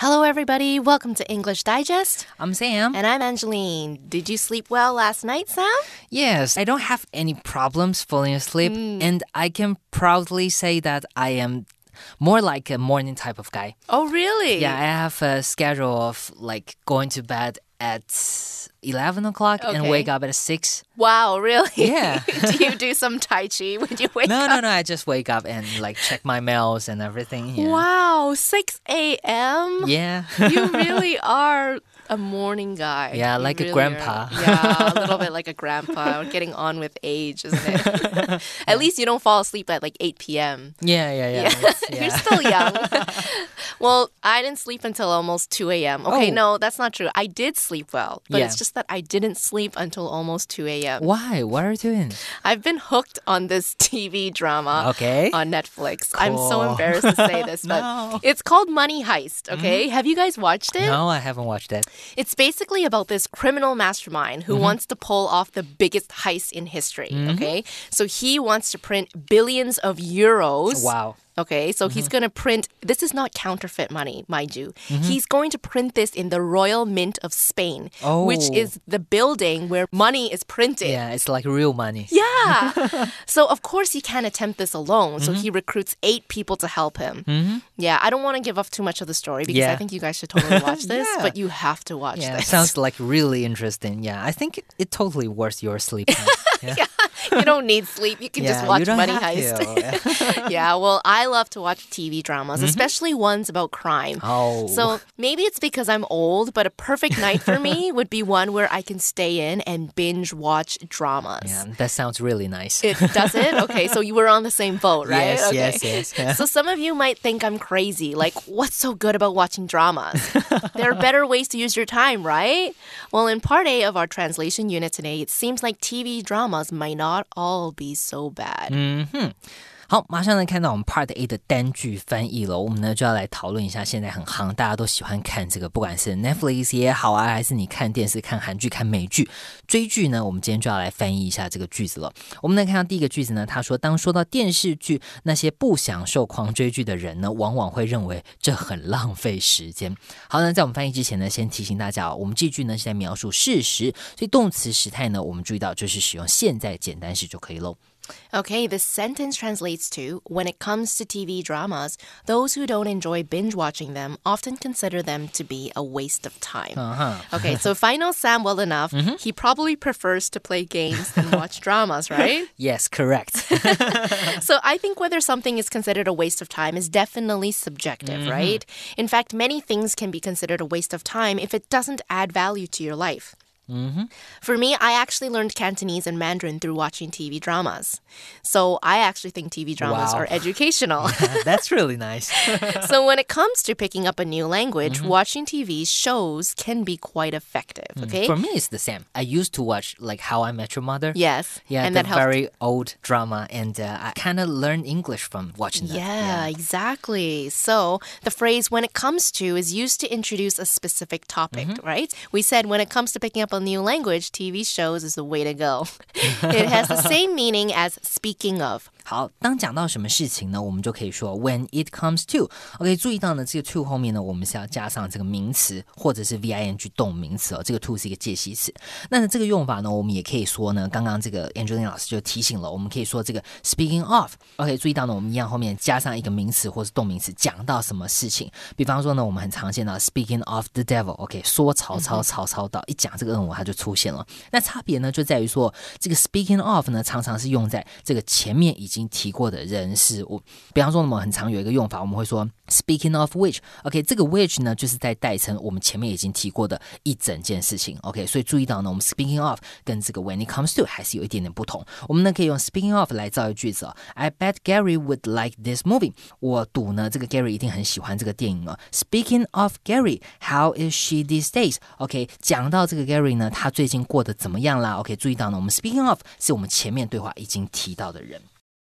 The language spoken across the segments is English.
Hello, everybody. Welcome to English Digest. I'm Sam. And I'm Angeline. Did you sleep well last night, Sam? Yes, I don't have any problems falling asleep, mm. and I can proudly say that I am more like a morning type of guy. Oh, really? Yeah, I have a schedule of like going to bed at 11 o'clock and wake up at 6. Wow, really? Yeah. Do you do some Tai Chi when you wake No, up? No, no, no. I just wake up and like check my mails and everything. Yeah. Wow, 6 a.m.? Yeah. You really are a morning guy. Yeah, You like a grandpa. are. Yeah, a little bit like a grandpa. Getting on with age, isn't it? At least you don't fall asleep at like 8 p.m. yeah, yeah, yeah. It's- yeah. You're still young. well, I didn't sleep until almost 2 a.m. Okay, Oh. no, that's not true. I did sleep well, but Yeah. it's just that I didn't sleep until almost 2 a.m. Why? What are you doing? I've been hooked on this TV drama Okay. on Netflix. I'm so embarrassed to say this, but No. it's called Money Heist, okay? Mm-hmm. Have you guys watched it? No, I haven't watched it. It's basically about this criminal mastermind who mm-hmm. wants to pull off the biggest heist in history, mm-hmm. okay? So he wants to print billions of euros. Wow. Okay, so he's Mm-hmm. going to print, this is not counterfeit money, mind you. He's going to print this in the Royal Mint of Spain, which Oh. is the building where money is printed. Yeah, it's like real money. Yeah. so, of course, he can't attempt this alone. So, Mm-hmm. he recruits eight people to help him. Yeah, I don't want to give up too much of the story because I think you guys should totally watch this, Yeah. but you have to watch Yeah, it this. sounds like really interesting. Yeah, I think it totally worth your sleep time. Yeah, you don't need sleep. You can just watch Money Heist. yeah, well, I love to watch TV dramas, mm-hmm. especially ones about crime. Oh. So maybe it's because I'm old, but a perfect night for me would be one where I can stay in and binge watch dramas. yeah, that sounds really nice. It does it? Okay, so you were on the same boat, right? Yes, okay. yes, yes, yeah. So some of you might think I'm crazy. Like, what's so good about watching dramas? there are better ways to use your time, right? Well, in part A of our translation unit today, it seems like TV dramas might not all be so bad. Mm-hmm. 好，马上呢看到我们 Part A 的单句翻译了，我们呢就要来讨论一下现在很夯，大家都喜欢看这个，不管是 Netflix 也好啊，还是你看电视、看韩剧、看美剧、追剧呢，我们今天就要来翻译一下这个句子了。我们来看到第一个句子呢，他说，当说到电视剧，那些不享受狂追剧的人呢，往往会认为这很浪费时间。好，那在我们翻译之前呢，先提醒大家哦，我们这句呢是在描述事实，所以动词时态呢，我们注意到就是使用现在简单时就可以喽。Okay, this sentence translates to When it comes to TV dramas, those who don't enjoy binge watching them often consider them to be a waste of time. Uh-huh. okay, so if I know Sam well enough, mm-hmm. he probably prefers to play games than watch dramas, right? Yes, correct. So I think whether something is considered a waste of time is definitely subjective, mm-hmm. right? In fact, many things can be considered a waste of time if it doesn't add value to your life. Mm-hmm. For me, I actually learned Cantonese and Mandarin through watching TV dramas. So I actually think TV dramas Wow. are educational. That's really nice. so when it comes to picking up a new language, mm-hmm. watching TV shows can be quite effective, mm, okay? For me, it's the same. I used to watch like How I Met Your Mother. yes. Yeah, and that very old drama, and uh, I kind of learned English from watching that. Yeah, exactly. So the phrase when it comes to is used to introduce a specific topic, mm-hmm. right? We said when it comes to picking up a new language, TV shows is the way to go. it has the same meaning as speaking of. 好，当讲到什么事情呢，我们就可以说 when it comes to。OK，注意到呢，这个 to 后面呢，我们是要加上这个名词或者是 ving 动名词哦。这个 to 是一个介系词。那呢，这个用法呢，我们也可以说呢，刚刚这个 Angelina 老师就提醒了，我们可以说这个 speaking of。OK，注意到呢，我们一样后面加上一个名词或是动名词，讲到什么事情。比方说呢，我们很常见到 speaking of the devil。OK，说曹操，曹操到，一讲这个 它就出现了。那差别呢，就在于说这个 speaking of 呢，常常是用在这个前面已经提过的人事物。比方说，我们很常有一个用法，我们会说 speaking of which，OK，、这个 which 呢，就是在代称我们前面已经提过的一整件事情。OK，所以注意到呢，我们 speaking of 跟这个 when it comes to 还是有一点点不同。我们呢可以用 speaking of 来造一句子，I bet Gary would like this movie。我赌呢，这个 Gary 一定很喜欢这个电影哦。Speaking of Gary，how is she these days？OK，、讲到这个 Gary 呢，他最近过得怎么样啦？OK，注意到呢，我们 speaking of 是我们前面对话已经提到的人。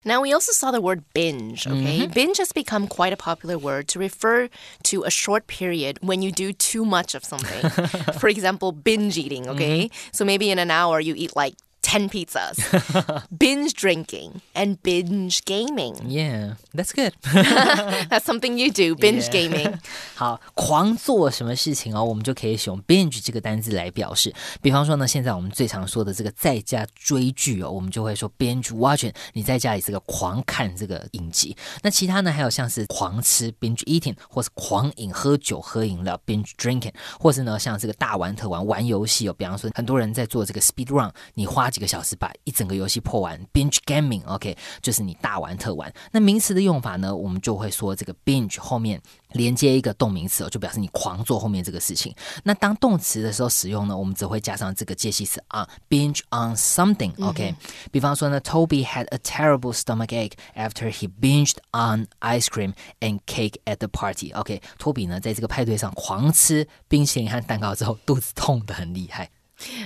Now, we also saw the word binge, okay? Binge has become quite a popular word to refer to a short period when you do too much of something. For example, binge eating, okay? So maybe in an hour you eat like 10 pizzas, binge drinking, and binge gaming. Yeah, that's good. That's something you do, binge Yeah. gaming. 好，狂做什么事情哦，我们就可以使用 binge 这个单字来表示。比方说呢，现在我们最常说的这个在家追剧哦，我们就会说 binge watching，你在家里这个狂看这个影集。那其他呢，还有像是狂吃 binge eating，或是狂饮喝酒喝饮料 binge drinking，或是呢像这个大玩特玩玩游戏哦，比方说很多人在做这个 speed run，你花 几个小时把一整个游戏破完，binge gaming，OK，、就是你大玩特玩。那名词的用法呢，我们就会说这个 binge 后面连接一个动名词哦，就表示你狂做后面这个事情。那当动词的时候使用呢，我们只会加上这个介系词 on binge on something，OK、比方说呢，Toby had a terrible stomach ache after he binged on ice cream and cake at the party。OK，托比呢在这个派对上狂吃冰淇淋和蛋糕之后，肚子痛得很厉害。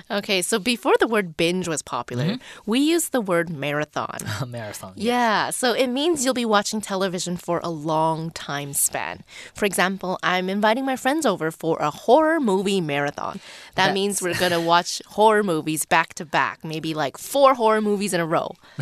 Okay, so before the word binge was popular, we used the word marathon. Marathon. Yeah, so it means you'll be watching television for a long time span. For example, I'm inviting my friends over for a horror movie marathon. That means we're going to watch horror movies back to back, maybe like four horror movies in a row.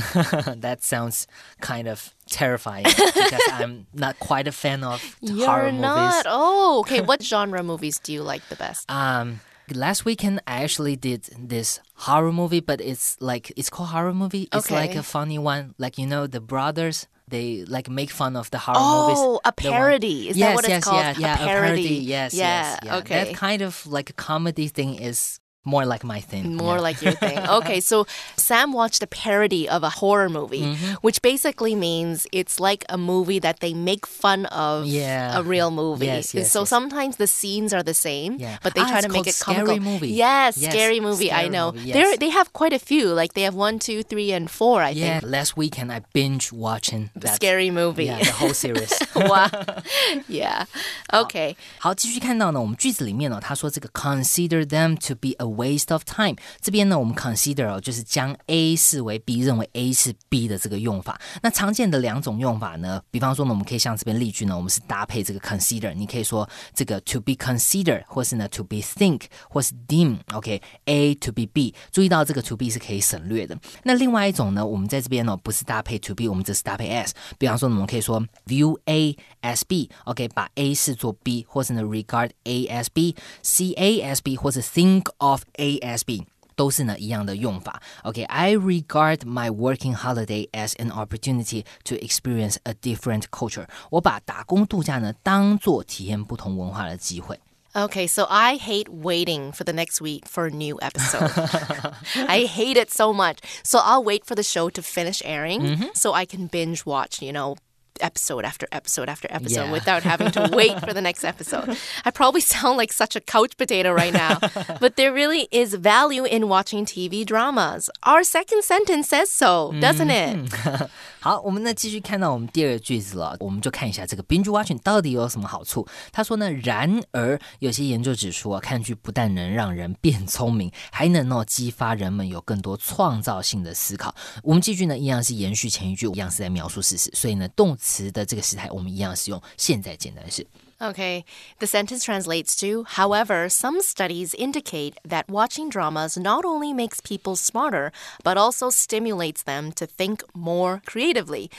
that sounds kind of terrifying because I'm not quite a fan of horror movies. You're not. Oh, okay. what genre movies do you like the best? Um, last weekend I actually did this horror movie, but it's like it's called horror movie. It's like a funny one, like you know the brothers. They like make fun of the horror Oh, movies. Oh, a parody. Is that yes, what it's yes, called? Yeah, A yeah, parody. Yes, Yeah, yes, yeah. okay. That kind of like a comedy thing is more like my thing. More yeah. like your thing. Okay, so Sam watched a parody of a horror movie, Mm-hmm. which basically means it's like a movie that they make fun of Yeah. a real movie. Yes, yes, so yes. sometimes the scenes are the same, Yeah. but they Ah, try it's to make called it Scary comical. Movie. Yes, Yes, scary movie. I Scary know. Movie, They're yes. they have quite a few. Like they have one, two, three, and four. I Yeah, think. last weekend I binge watching that Scary movie. Yeah, the whole series. wow. Yeah. Okay. 好，继续看到呢，我们句子里面呢，他说这个 consider them to be a waste of time。这边呢，我们 consider，就是将 A 视为 B，认为 A 是 B 的这个用法。那常见的两种用法呢，比方说呢，我们可以像这边例句呢，我们是搭配这个 consider，你可以说这个 to be consider，或是呢 to be think，或是 deem。OK，A to be B，注意到这个 to be 是可以省略的。那另外一种呢，我们在这边呢不是搭配 to be，我们只是搭配 as。比方说呢，我们可以说 view A as B，OK，、把 A 视作 B，或是呢 regard A as B，see A as B，或是 think of A as B。都是呢一样的用法。OK，I、regard my working holiday as an opportunity to experience a different culture。我把打工度假呢当做体验不同文化的机会。 Okay, so I hate waiting for the next week for a new episode. I hate it so much. So I'll wait for the show to finish airing so I can binge watch, you know, episode after episode after episode Yeah. without having to wait for the next episode. I probably sound like such a couch potato right now, but there really is value in watching TV dramas. Our second sentence says so, doesn't it? Mm. 好，我们呢继续看到我们第二个句子了，我们就看一下这个 binge watching 到底有什么好处。他说呢，然而有些研究指出啊，看剧不但能让人变聪明，还能哦激发人们有更多创造性的思考。我们这句呢一样是延续前一句，一样是在描述事实，所以呢动词的这个时态我们一样是用现在简单式。Okay, the sentence translates to However, some studies indicate that watching dramas not only makes people smarter, but also stimulates them to think more creatively.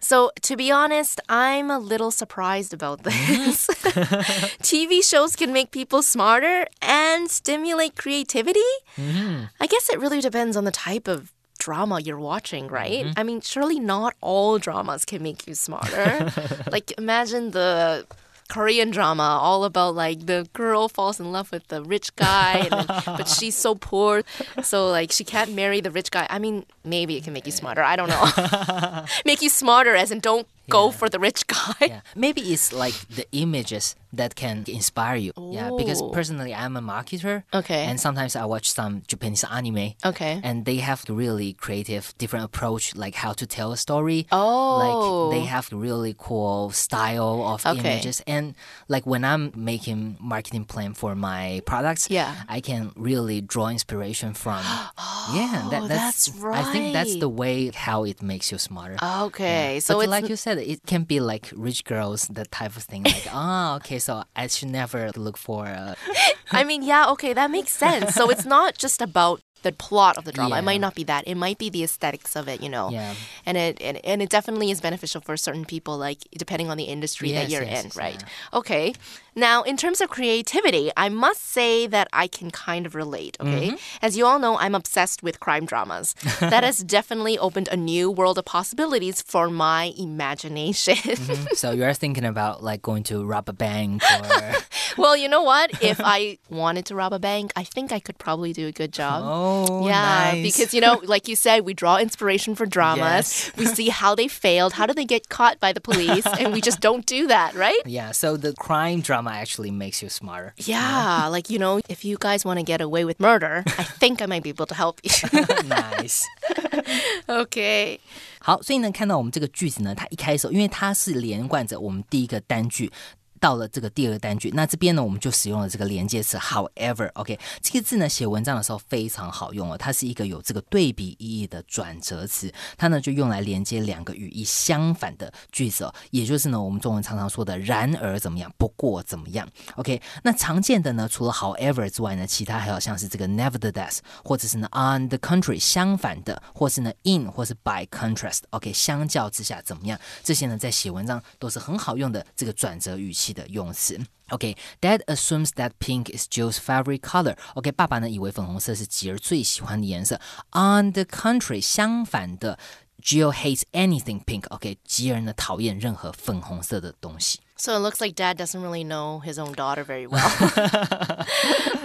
So, to be honest, I'm a little surprised about mm-hmm. this. TV shows can make people smarter and stimulate creativity? Mm-hmm. I guess it really depends on the type of drama you're watching, right? Mm-hmm. I mean, surely not all dramas can make you smarter. like, imagine the Korean drama all about like the girl falls in love with the rich guy, and then, but she's so poor, so like she can't marry the rich guy. I mean, maybe it can make you smarter. I don't know. make you smarter, as in don't go for the rich guy. Yeah, maybe it's like the images that can inspire you. Yeah, because personally, I'm a marketer. Okay. And sometimes I watch some Japanese anime. Okay. And they have really creative, different approach, like how to tell a story. Oh. Like they have really cool style of Okay. images. And like when I'm making marketing plan for my products, Yeah. I can really draw inspiration from. yeah, that, Oh, that's, right. I think that's the way how it makes you smarter. Okay, Yeah. so but it's like you said, it can be like rich girls, that type of thing. Like, oh, okay, so I should never look for. Uh, I mean, yeah, okay, that makes sense. So it's not just about the plot of the drama. Yeah. It might not be that. It might be the aesthetics of it, you know. Yeah. And it and, and it definitely is beneficial for certain people, like depending on the industry that you're yes, in, yes, right? Okay. Now, in terms of creativity, I must say that I can kind of relate, okay? Mm-hmm. As you all know, I'm obsessed with crime dramas. that has definitely opened a new world of possibilities for my imagination. so you're thinking about like going to rob a bank or well, you know what? If I wanted to rob a bank, I think I could probably do a good job. oh Yeah, nice. because you know, like you said, we draw inspiration for dramas. Yes. We see how they failed, how did they get caught by the police, and we just don't do that, right? yeah, so the crime drama actually makes you smarter. Yeah, like you know, if you guys want to get away with murder, I think I might be able to help you. nice. okay. 好，所以呢，看到我们这个句子呢，它一开始，因为它是连贯着我们第一个单句。 到了这个第二个单句，那这边呢，我们就使用了这个连接词 however，OK，、这个字呢写文章的时候非常好用哦，它是一个有这个对比意义的转折词，它呢就用来连接两个语义相反的句子哦，也就是呢我们中文常常说的然而怎么样，不过怎么样，OK，那常见的呢除了 however 之外呢，其他还有像是这个 nevertheless，或者是呢 on the country 相反的，或是呢 in 或是 by contrast，OK，、相较之下怎么样，这些呢在写文章都是很好用的这个转折语气的用词。OK, Dad assumes that pink is Joe's favorite color. OK，爸爸呢以为粉红色是吉儿最喜欢的颜色。On the contrary，相反的，Jill hates anything pink. OK，吉儿呢讨厌任何粉红色的东西。 So it looks like dad doesn't really know his own daughter very well.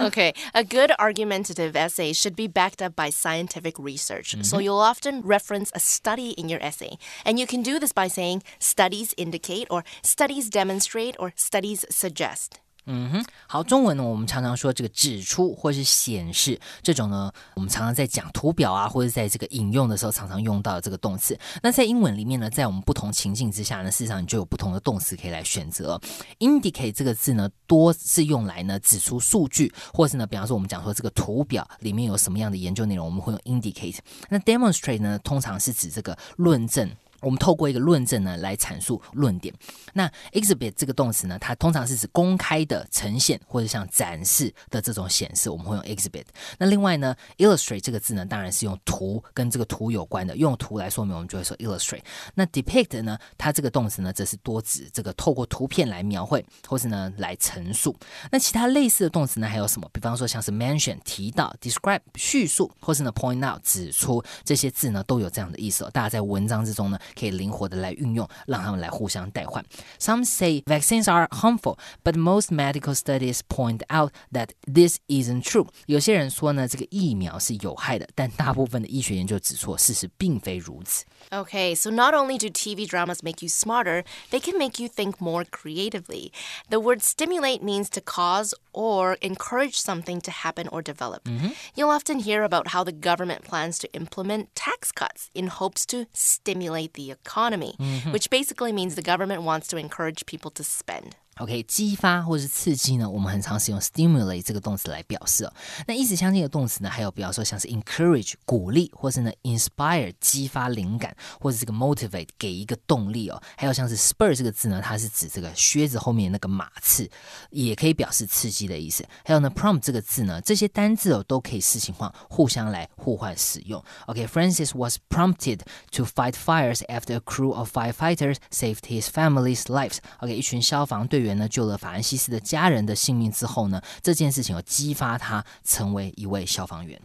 okay, a good argumentative essay should be backed up by scientific research. So mm-hmm. you'll often reference a study in your essay. And you can do this by saying studies indicate, or studies demonstrate, or studies suggest. 嗯哼，好，中文呢，我们常常说这个指出或是显示这种呢，我们常常在讲图表啊，或者在这个引用的时候常常用到这个动词。那在英文里面呢，在我们不同情境之下呢，事实上你就有不同的动词可以来选择。indicate 这个字呢，多是用来呢指出数据，或是呢，比方说我们讲说这个图表里面有什么样的研究内容，我们会用 indicate。那 demonstrate 呢，通常是指这个论证。我们透过一个论证呢来阐述论点。那 exhibit 这个动词呢，它通常是指公开的呈现或者像展示的这种显示，我们会用 exhibit。那另外呢，illustrate 这个字呢，当然是用图跟这个图有关的，用图来说明，我们就会说 illustrate。那 depict 呢，它这个动词呢，则是多指这个透过图片来描绘，或是呢来陈述。那其他类似的动词呢，还有什么？比方说像是 mention 提到，describe 叙述，或是呢 point out 指出，这些字呢都有这样的意思、哦。大家在文章之中呢。可以灵活的来运用，让他们来互相代换。Some say vaccines are harmful, but most medical studies point out that this isn't true. 有些人说呢，这个疫苗是有害的，但大部分的医学研究指出，事实并非如此。 Okay, so not only do TV dramas make you smarter, they can make you think more creatively. The word stimulate means to cause or encourage something to happen or develop. You'll often hear about how the government plans to implement tax cuts in hopes to stimulate the economy, mm-hmm. which basically means the government wants to encourage people to spend. OK，激发或是刺激呢，我们很常使用 stimulate 这个动词来表示哦。那意思相近的动词呢，还有比方说像是 encourage 鼓励，或是呢 inspire 激发灵感，或者这个 motivate 给一个动力哦。还有像是 spur 这个字呢，它是指这个靴子后面那个马刺，也可以表示刺激的意思。还有呢 prompt 这个字呢，这些单字哦都可以视情况互相来互换使用。OK，Francis、was prompted to fight fires after a crew of firefighters saved his family's lives。OK，一群消防队员。呢救了法兰西斯的家人的性命之后呢，这件事情要激发他成为一位消防员。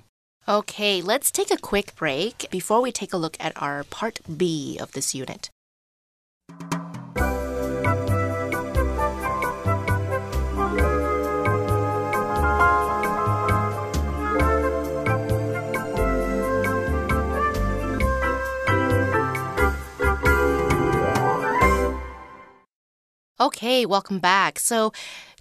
Okay, let's take a quick break before we take a look at our part B of this unit. Okay, welcome back. So,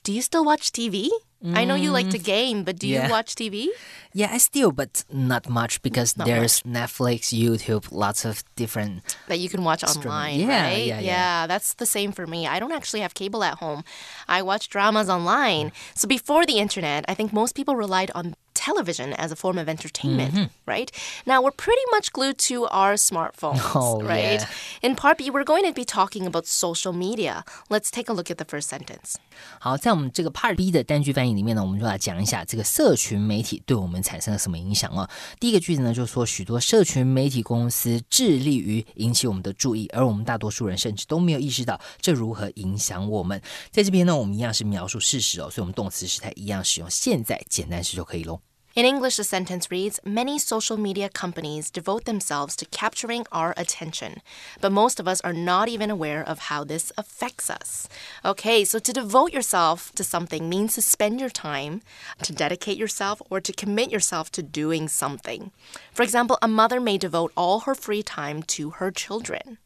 do you still watch TV? I know you like to mm. game, but do yeah. you watch TV? Yeah, I still, but not much because Not there's Netflix, YouTube, lots of different. that you can watch online, Yeah, right? yeah, yeah. that's the same for me. I don't actually have cable at home. I watch dramas online. Mm. So before the internet, I think most people relied on television as a form of entertainment, right? Now we're pretty much glued to our smartphones, Oh, right? yeah. In part B, we're going to be talking about social media. Let's take a look at the first sentence. 好，在我们这个 Part B 的单句翻译里面呢，我们就来讲一下这个社群媒体对我们产生了什么影响哦。第一个句子呢，就说许多社群媒体公司致力于引起我们的注意，而我们大多数人甚至都没有意识到这如何影响我们。在这边呢，我们一样是描述事实哦，所以我们动词时态一样使用现在简单时就可以喽。 In English, the sentence reads Many social media companies devote themselves to capturing our attention, but most of us are not even aware of how this affects us. Okay, so to devote yourself to something means to spend your time, to dedicate yourself, or to commit yourself to doing something. For example, a mother may devote all her free time to her children.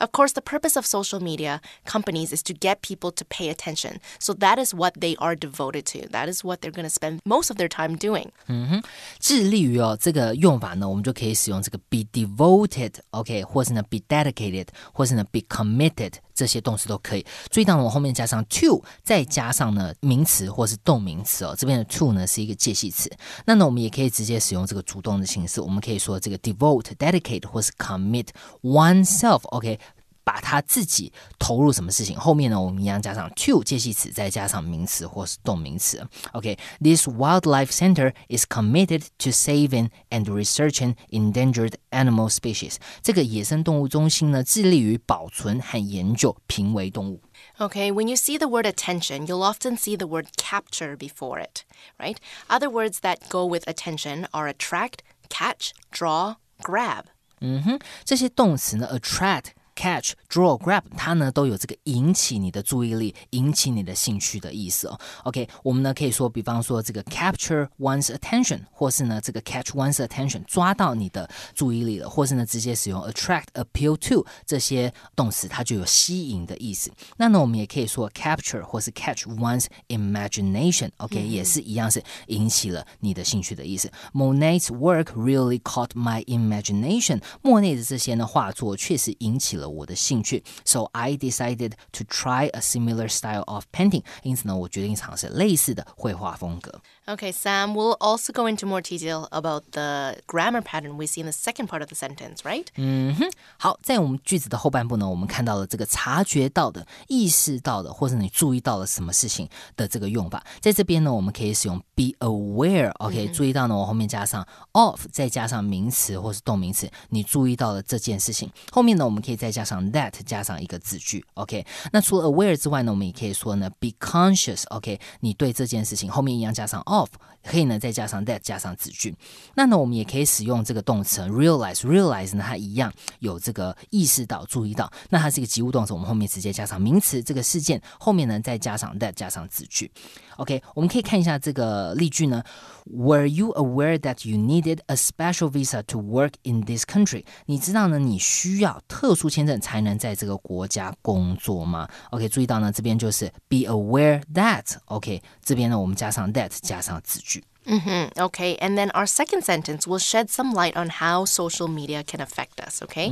Of course, the purpose of social media companies is to get people to pay attention. So that is what they are devoted to. That is what they're going to spend most of their time doing. 嗯哼致力于哦这个用法呢，我们就可以使用这个 be devoted，OK，、或是呢 be dedicated，或是呢 be committed，这些动词都可以。注意到呢，我后面加上 to，再加上呢名词或是动名词哦。这边的 to 呢是一个介系词，那呢我们也可以直接使用这个主动的形式，我们可以说这个 devote、dedicate 或是 commit oneself，OK、把他自己投入什么事情，后面呢，我们一样加上 to 介系词，再加上名词或是动名词。OK，this、wildlife center is committed to saving and researching endangered animal species。这个野生动物中心呢，致力于保存和研究濒危动物。 Okay, when you see the word attention, you'll often see the word capture before it, right? Other words that go with attention are attract, catch, draw, grab. 嗯哼，这些动词呢，attract。 Catch, draw, grab，它呢都有这个引起你的注意力、引起你的兴趣的意思哦。OK，我们呢可以说，比方说这个 capture one's attention，或是呢这个 catch one's attention，抓到你的注意力了，或是呢直接使用 attract、appeal to 这些动词，它就有吸引的意思。那呢我们也可以说 capture 或是 catch one's imagination。OK，、也是一样是引起了你的兴趣的意思。Monet's work really caught my imagination。莫内的这些呢画作确实引起了我的兴趣，so I decided to try a similar style of painting。因此呢，我决定尝试类似的绘画风格。 Okay, Sam, we'll also go into more detail about the grammar pattern we see in the second part of the sentence, right? 嗯哼，好，在我们句子的后半部呢，我们看到了这个察觉到的、意识到的，或者你注意到了什么事情的这个用法。在这边呢，我们可以使用 be aware。OK，、注意到呢，我后面加上 of，再加上名词或是动名词，你注意到了这件事情。后面呢，我们可以再 加上 that，加上一个子句。OK，那除了 aware 之外呢，我们也可以说呢 be conscious。OK，你对这件事情后面一样加上 of，可以呢再加上 that，加上子句。那呢，我们也可以使用这个动词 realize。realize 呢，它一样有这个意识到、注意到。那它是一个及物动词，我们后面直接加上名词这个事件，后面呢再加上 that，加上子句。OK，我们可以看一下这个例句呢。Were you aware that you needed a special visa to work in this country？你知道呢，你需要特殊签证才能在这个国家工作吗？OK，注意到呢，这边就是 be aware that。OK，这边呢我们加上 that，加上子句。hmm Okay, and then our second sentence will shed some light on how social media can affect us, okay?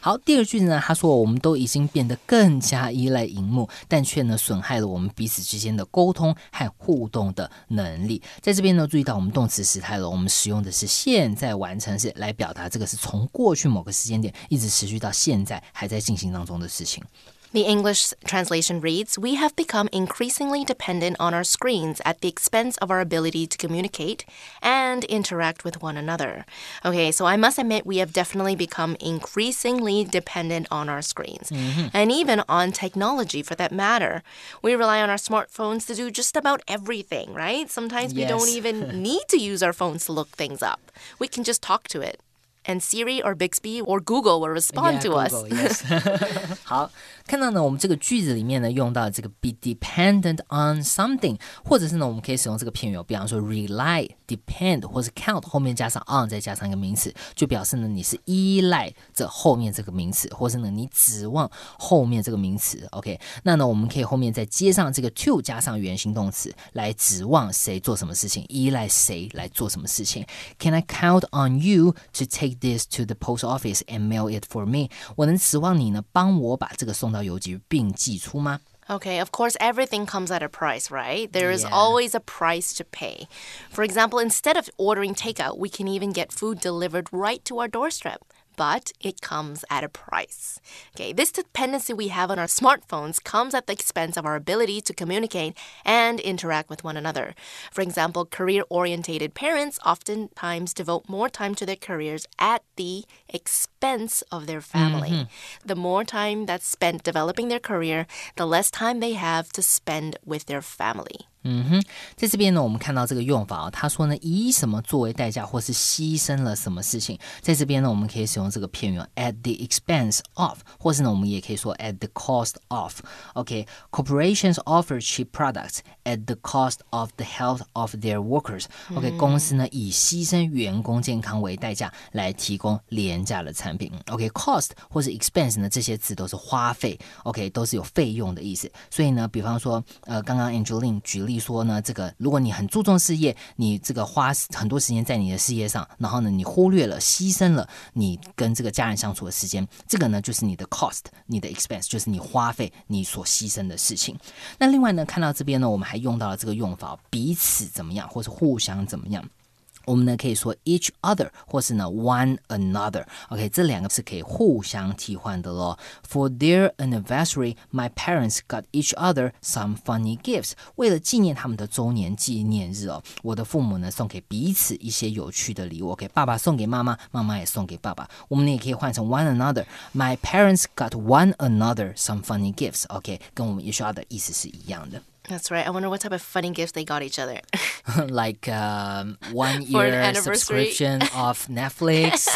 好，第二句子呢，他说我们都已经变得更加依赖荧幕，但却呢损害了我们彼此之间的沟通和互动的能力。在这边呢，注意到我们动词时态了，我们使用的是现在完成式来表达这个是从过去某个时间点一直持续到现在还在进行当中的事情。 The English translation reads We have become increasingly dependent on our screens at the expense of our ability to communicate and interact with one another. Okay, so I must admit, we have definitely become increasingly dependent on our screens mm-hmm. and even on technology for that matter. We rely on our smartphones to do just about everything, right? Sometimes we don't even need to use our phones to look things up, we can just talk to it And Siri or Bixby or Google will respond Yeah, to us. Google, yes. 好，看到呢，我们这个句子里面呢，用到这个 be dependent on something，或者是呢，我们可以使用这个片语哦，比方说 rely、depend 或是 count 后面加上 on，再加上一个名词，就表示呢你是依赖着后面这个名词，或是呢你指望后面这个名词。OK，那呢我们可以后面再接上这个 to 加上原形动词，来指望谁做什么事情，依赖谁来做什么事情。Can I count on you to take this to the post office and mail it for me？我能指望你呢帮我把这个送到邮局并寄出吗？ Okay, of course, everything comes at a price, right? There is Yeah. always a price to pay. For example, instead of ordering takeout, we can even get food delivered right to our doorstep. But it comes at a price. Okay, this dependency we have on our smartphones comes at the expense of our ability to communicate and interact with one another. For example, career orientated parents oftentimes devote more time to their careers at the expense of their family. Mm-hmm. The more time that's spent developing their career, the less time they have to spend with their family. 嗯哼，在这边呢，我们看到这个用法、哦，他说呢，以什么作为代价，或是牺牲了什么事情，在这边呢，我们可以使用这个片语 at the expense of，或是呢，我们也可以说 at the cost of。OK，corporations、offer cheap products at the cost of the health of their workers。OK，、公司呢以牺牲员工健康为代价来提供廉价的产品。OK，cost、或是 expense 呢，这些字都是花费，OK，都是有费用的意思。所以呢，比方说，呃，刚刚 Angeline 举例说呢，这个如果你很注重事业，你这个花很多时间在你的事业上，然后呢，你忽略了、牺牲了你跟这个家人相处的时间，这个呢就是你的 cost，你的 expense，就是你花费你所牺牲的事情。那另外呢，看到这边呢，我们还用到了这个用法，彼此怎么样，或是互相怎么样。我们呢可以说 each other，或是呢 one another。OK，这两个是可以互相替换的咯。For their anniversary, my parents got each other some funny gifts。为了纪念他们的周年纪念日哦，我的父母呢送给彼此一些有趣的礼物。OK，爸爸送给妈妈，妈妈也送给爸爸。我们呢也可以换成 one another。My parents got one another some funny gifts。OK，跟我们 each other 意思是一样的。That's right. I wonder what type of funny gifts they got each other. like um, one year subscription of Netflix.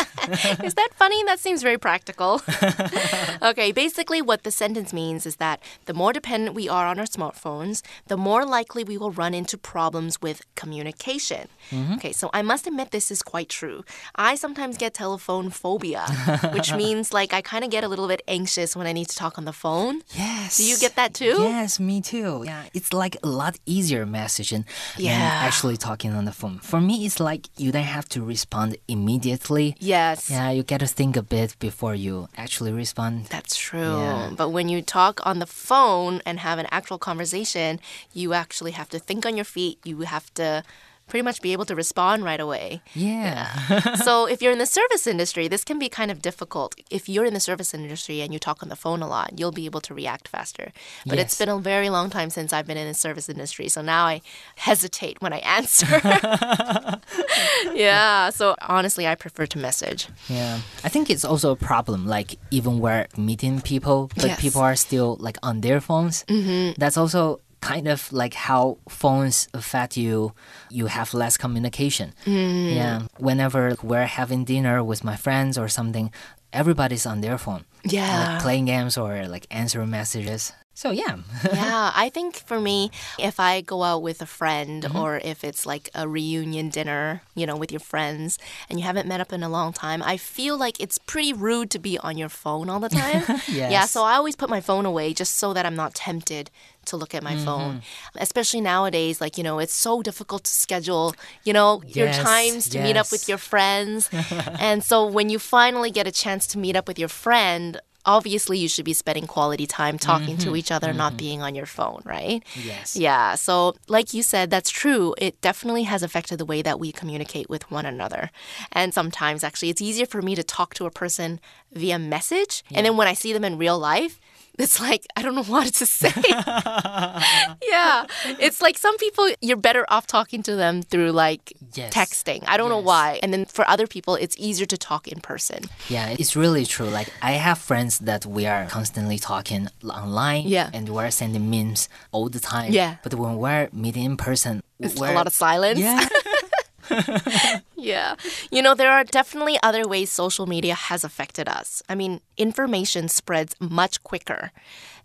Is that funny? That seems very practical. okay, basically, what the sentence means is that the more dependent we are on our smartphones, the more likely we will run into problems with communication. Okay, so I must admit this is quite true. I sometimes get telephone phobia, which means like I kind of get a little bit anxious when I need to talk on the phone. Yes. Do you get that too? Yes, me too. Yeah, it's like a lot easier messaging than Yeah. actually talking on the phone. For me, it's like you don't have to respond immediately. Yes. Yeah, you get to think a bit before you actually respond. That's true. Yeah. But when you talk on the phone and have an actual conversation, you actually have to think on your feet. You have to pretty much be able to respond right away. Yeah. so if you're in the service industry, this can be kind of difficult. If you're in the service industry and you talk on the phone a lot, you'll be able to react faster. But it's been a very long time since I've been in the service industry, so now I hesitate when I answer. yeah, so honestly, I prefer to message. Yeah, I think it's also a problem. Like even we're meeting people, but Yes. people are still like on their phones. Mm-hmm. That's also kind of like how phones affect you. You have less communication. Mm. Yeah, whenever we're having dinner with my friends or something, everybody's on their phone. Yeah. like playing games or like answering messages. So yeah, yeah, I think for me, if I go out with a friend Mm-hmm. or if it's like a reunion dinner, you know, with your friends and you haven't met up in a long time, I feel like it's pretty rude to be on your phone all the time. Yeah, Yes. so I always put my phone away just so that I'm not tempted to look at my Mm-hmm. phone. Especially nowadays, like, you know, it's so difficult to schedule, you know, your times to meet up with your friends. and so when you finally get a chance to meet up with your friend, obviously you should be spending quality time talking to mm-hmm. each other, not mm-hmm. being on your phone, right? yes. Yeah, so like you said, that's true. It definitely has affected the way that we communicate with one another. And sometimes, actually, it's easier for me to talk to a person via message. And then when I see them in real life, it's like, I don't know what to say. yeah. It's like some people, you're better off talking to them through like Yes. texting. I don't know why. And then for other people, it's easier to talk in person. Yeah, it's really true. Like I have friends that we are constantly talking online. Yeah. And we're sending memes all the time. Yeah. But when we're meeting in person, It's a lot of silence. Yeah. Yeah. You know, there are definitely other ways social media has affected us. I mean, information spreads much quicker.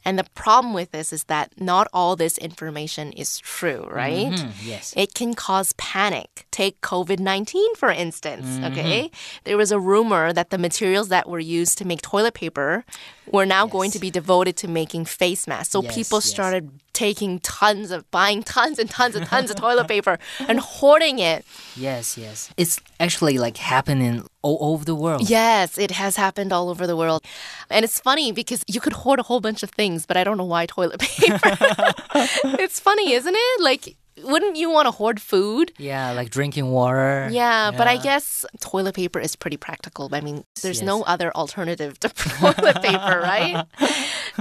And the problem with this is that not all this information is true, right? Mm-hmm. yes. It can cause panic. Take COVID 19, for instance, mm-hmm. okay? There was a rumor that the materials that were used to make toilet paper were now going to be devoted to making face masks. So Yes, people yes. started taking tons of, buying tons and tons and tons of toilet paper and hoarding it. Yes, yes. It's actually like happening all over the world. Yes, it has happened all over the world. And it's funny because you could hoard a whole bunch of things, but I don't know why toilet paper. it's funny, isn't it? Like, wouldn't you want to hoard food? Yeah, like drinking water. Yeah, but I guess toilet paper is pretty practical. I mean, there's Yes. no other alternative to toilet paper, right?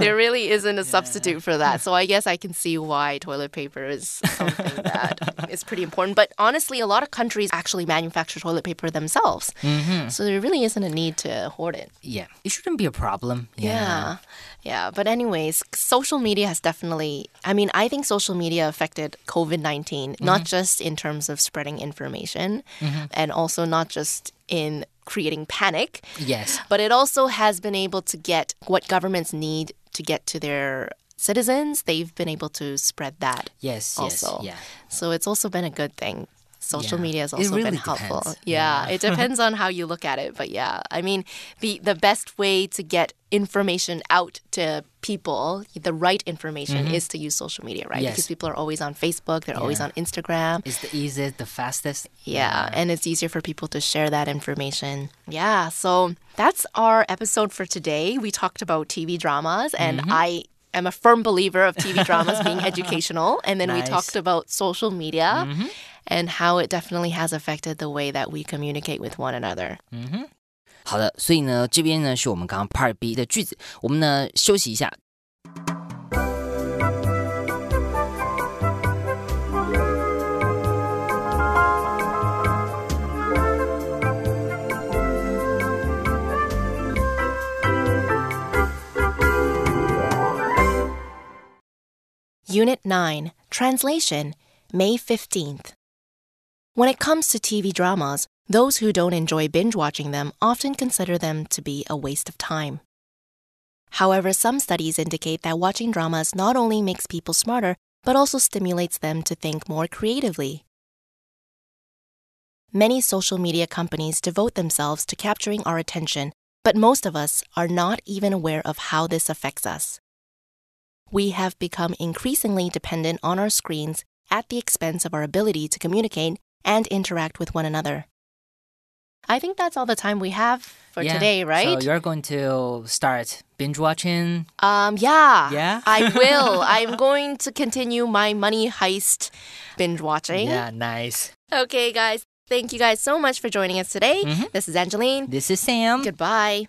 There really isn't a substitute for that. So I guess I can see why toilet paper is something that is pretty important. But honestly, a lot of countries actually manufacture toilet paper themselves. Mm-hmm. So there really isn't a need to hoard it. Yeah, it shouldn't be a problem. Yeah. Yeah. But, anyways, social media has definitely, I mean, I think social media affected COVID 19, not mm-hmm. just in terms of spreading information mm-hmm. and also not just in creating panic, Yes. but it also has been able to get what governments need to get to their citizens. They've been able to spread that Yes. also. Yes. Yeah. So it's also been a good thing. Social Yeah. media has also been helpful. depends. Yeah, it depends on how you look at it. But yeah, I mean, the the best way to get information out to people, the right information, is to use social media, right? Mm-hmm. Yes. Because people are always on Facebook, they're always on Instagram. It's the easiest, the fastest. Yeah, and it's easier for people to share that information. Yeah, so that's our episode for today. We talked about TV dramas, and Mm-hmm. I am a firm believer of TV dramas being educational. And then we Nice. Mm-hmm. talked about social media and how it definitely has affected the way that we communicate with one another. 好的，所以呢，这边呢是我们刚刚 Part B 的句子，我们呢休息一下。 Unit 9 Translation May 15th. When it comes to TV dramas, those who don't enjoy binge watching them often consider them to be a waste of time. However, some studies indicate that watching dramas not only makes people smarter, but also stimulates them to think more creatively. Many social media companies devote themselves to capturing our attention, but most of us are not even aware of how this affects us we have become increasingly dependent on our screens at the expense of our ability to communicate and interact with one another. I think that's all the time we have for Yeah. today, right? So you're going to start binge watching. um, yeah. Yeah? I will. I'm going to continue my money heist binge watching. Yeah, nice. Okay, guys. Thank you guys so much for joining us today. Mm-hmm. This is Angeline. This is Sam. Goodbye.